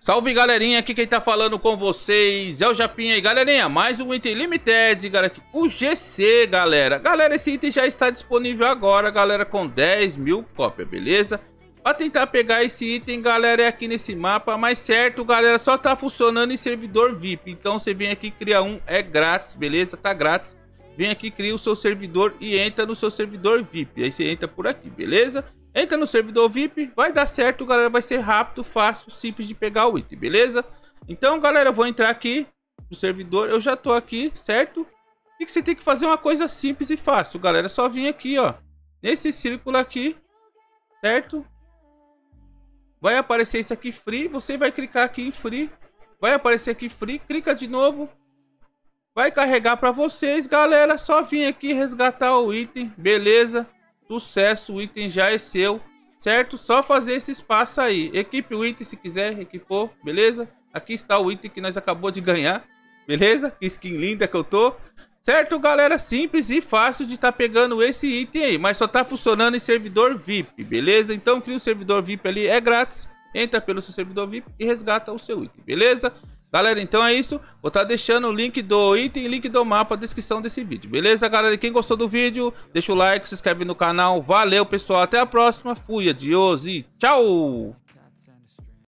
Salve galerinha, aqui quem tá falando com vocês é o Japinha e galerinha, mais um item limited, galera, o GC, galera. Galera, esse item já está disponível agora, galera, com 10 mil cópias, beleza? Pra tentar pegar esse item, galera, é aqui nesse mapa, mas certo, galera, só tá funcionando em servidor VIP. Então você vem aqui, cria um, é grátis, beleza? Tá grátis. Vem aqui, cria o seu servidor e entra no seu servidor VIP. Aí você entra por aqui, beleza? Entra no servidor VIP, vai dar certo, galera. Vai ser rápido, fácil, simples de pegar o item, beleza? Então, galera, eu vou entrar aqui no servidor. Eu já tô aqui, certo? E que você tem que fazer uma coisa simples e fácil, galera. É só vir aqui, ó. Nesse círculo aqui, certo? Vai aparecer isso aqui free. Você vai clicar aqui em free. Vai aparecer aqui free. Clica de novo. Vai carregar para vocês, galera. Só vir aqui resgatar o item, beleza? Sucesso, o item já é seu, certo? Só fazer esse espaço aí. Equipe o item se quiser, equipou, beleza? Aqui está o item que nós acabou de ganhar, beleza? Que skin linda que eu tô. Certo, galera? Simples e fácil de estar tá pegando esse item aí. Mas só tá funcionando em servidor VIP, beleza? Então cria o servidor VIP ali, é grátis. Entra pelo seu servidor VIP e resgata o seu item, beleza? Galera, então é isso. Vou estar tá deixando o link do item e link do mapa na descrição desse vídeo. Beleza, galera? Quem gostou do vídeo, deixa o like, se inscreve no canal. Valeu, pessoal. Até a próxima. Fui, adiós e tchau!